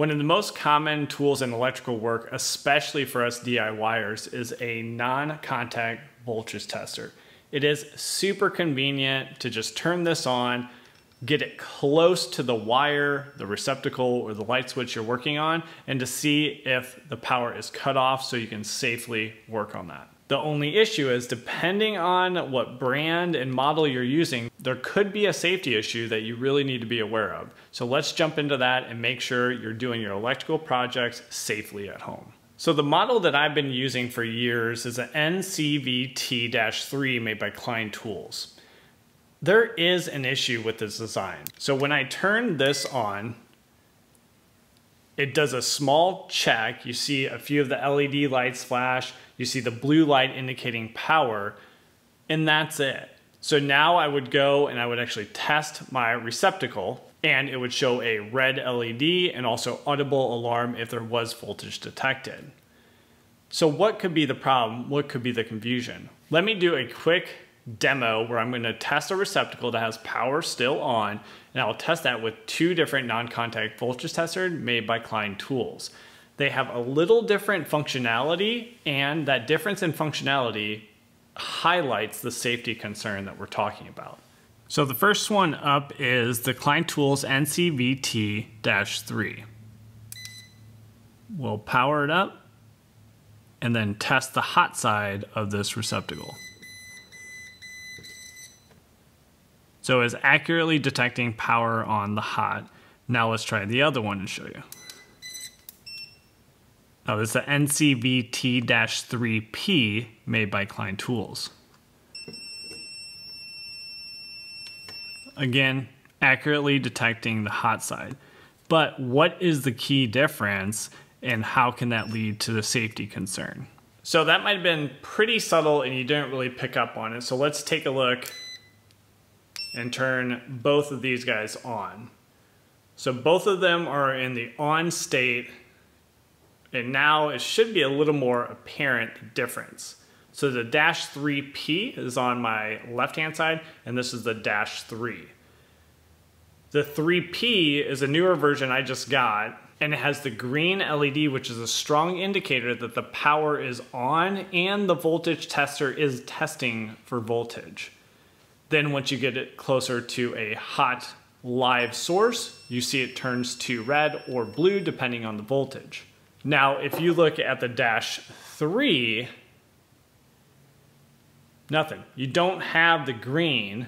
One of the most common tools in electrical work, especially for us DIYers, is a non-contact voltage tester. It is super convenient to just turn this on, get it close to the wire, the receptacle, or the light switch you're working on, and to see if the power is cut off so you can safely work on that. The only issue is depending on what brand and model you're using, there could be a safety issue that you really need to be aware of. So let's jump into that and make sure you're doing your electrical projects safely at home. So the model that I've been using for years is an NCVT-3 made by Klein Tools. There is an issue with this design. So when I turn this on, it does a small check. You see a few of the LED lights flash. You see the blue light indicating power, and that's it. So now I would go and I would actually test my receptacle and it would show a red LED and also audible alarm if there was voltage detected. So what could be the problem? What could be the confusion? Let me do a quick demo where I'm gonna test a receptacle that has power still on, and I'll test that with two different non-contact voltage testers made by Klein Tools. They have a little different functionality, and that difference in functionality highlights the safety concern that we're talking about. So the first one up is the Klein Tools NCVT-3. We'll power it up and then test the hot side of this receptacle. So it's accurately detecting power on the hot. Now let's try the other one and show you. Oh, this is the NCVT-3P made by Klein Tools. Again, accurately detecting the hot side. But what is the key difference and how can that lead to the safety concern? So that might have been pretty subtle and you didn't really pick up on it. So let's take a look and turn both of these guys on. So both of them are in the on state and now it should be a little more apparent difference. So the dash 3P is on my left hand side and this is the dash 3. The 3P is a newer version I just got and it has the green LED which is a strong indicator that the power is on and the voltage tester is testing for voltage. Then once you get it closer to a hot live source, you see it turns to red or blue depending on the voltage. Now, if you look at the dash three, nothing. You don't have the green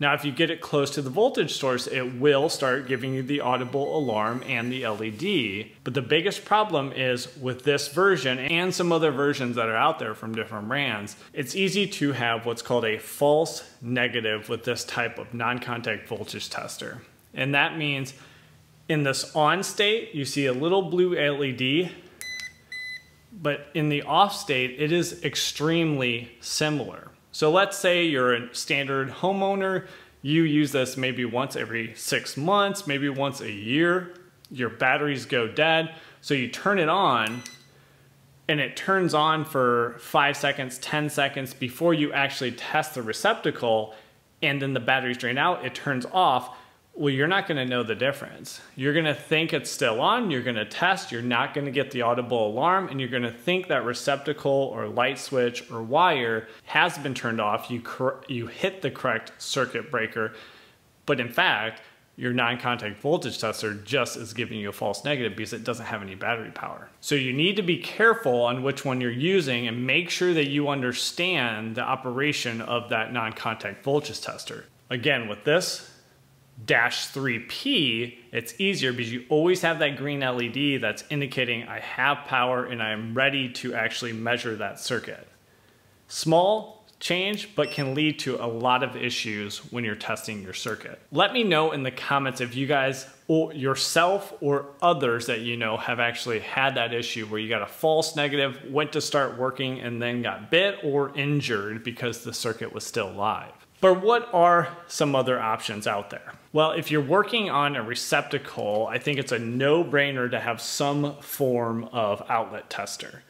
now, if you get it close to the voltage source, it will start giving you the audible alarm and the LED. But the biggest problem is with this version and some other versions that are out there from different brands, it's easy to have what's called a false negative with this type of non-contact voltage tester. And that means in this on state, you see a little blue LED, but in the off state, it is extremely similar. So let's say you're a standard homeowner, you use this maybe once every six months, maybe once a year, your batteries go dead, so you turn it on and it turns on for five seconds, 10 seconds before you actually test the receptacle and then the batteries drain out, it turns off well, you're not going to know the difference. You're going to think it's still on, you're going to test, you're not going to get the audible alarm, and you're going to think that receptacle or light switch or wire has been turned off. You, you hit the correct circuit breaker, but in fact, your non-contact voltage tester just is giving you a false negative because it doesn't have any battery power. So you need to be careful on which one you're using and make sure that you understand the operation of that non-contact voltage tester. Again, with this, dash 3P, it's easier because you always have that green LED that's indicating I have power and I'm ready to actually measure that circuit. Small change, but can lead to a lot of issues when you're testing your circuit. Let me know in the comments if you guys or yourself or others that you know have actually had that issue where you got a false negative, went to start working and then got bit or injured because the circuit was still live. But what are some other options out there? Well, if you're working on a receptacle, I think it's a no-brainer to have some form of outlet tester.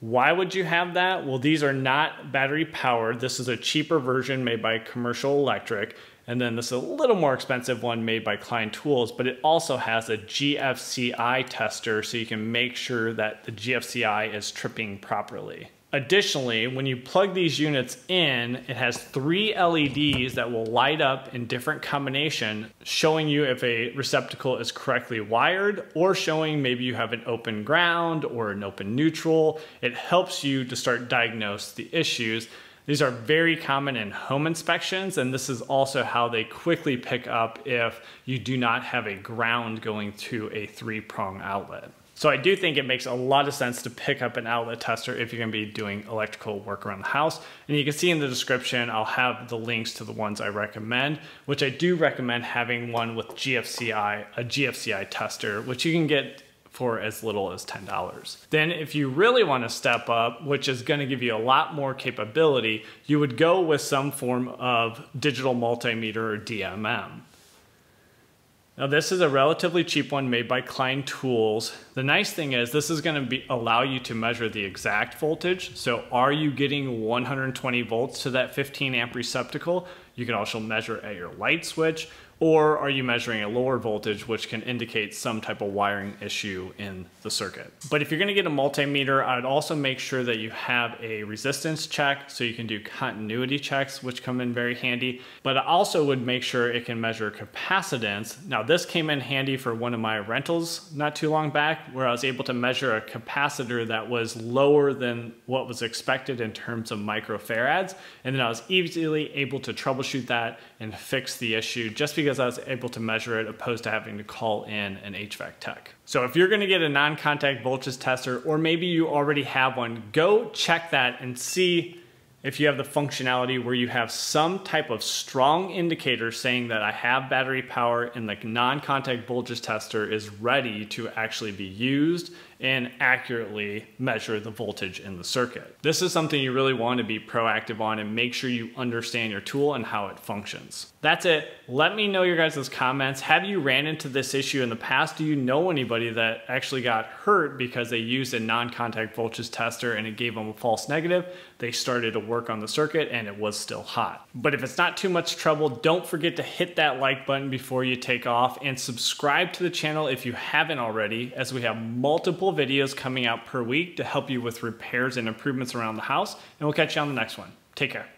Why would you have that? Well, these are not battery powered. This is a cheaper version made by Commercial Electric. And then this is a little more expensive one made by Klein Tools, but it also has a GFCI tester so you can make sure that the GFCI is tripping properly. Additionally, when you plug these units in, it has three LEDs that will light up in different combination, showing you if a receptacle is correctly wired or showing maybe you have an open ground or an open neutral. It helps you to start diagnose the issues. These are very common in home inspections, and this is also how they quickly pick up if you do not have a ground going to a three prong outlet. So I do think it makes a lot of sense to pick up an outlet tester if you're gonna be doing electrical work around the house. And you can see in the description, I'll have the links to the ones I recommend, which I do recommend having one with GFCI, a GFCI tester, which you can get for as little as $10. Then if you really want to step up, which is going to give you a lot more capability, you would go with some form of digital multimeter or DMM. Now this is a relatively cheap one made by Klein Tools. The nice thing is this is gonna be, allow you to measure the exact voltage. So are you getting 120 volts to that 15 amp receptacle? You can also measure at your light switch or are you measuring a lower voltage which can indicate some type of wiring issue in the circuit. But if you're gonna get a multimeter, I'd also make sure that you have a resistance check so you can do continuity checks which come in very handy. But I also would make sure it can measure capacitance. Now this came in handy for one of my rentals not too long back where I was able to measure a capacitor that was lower than what was expected in terms of microfarads. And then I was easily able to troubleshoot that and fix the issue just because because I was able to measure it opposed to having to call in an HVAC tech. So if you're gonna get a non-contact voltage tester, or maybe you already have one, go check that and see if you have the functionality where you have some type of strong indicator saying that I have battery power and the non-contact voltage tester is ready to actually be used and accurately measure the voltage in the circuit. This is something you really want to be proactive on and make sure you understand your tool and how it functions. That's it. Let me know your guys' comments. Have you ran into this issue in the past? Do you know anybody that actually got hurt because they used a non-contact voltage tester and it gave them a false negative? They started to work on the circuit and it was still hot. But if it's not too much trouble, don't forget to hit that like button before you take off and subscribe to the channel if you haven't already as we have multiple videos coming out per week to help you with repairs and improvements around the house. And we'll catch you on the next one. Take care.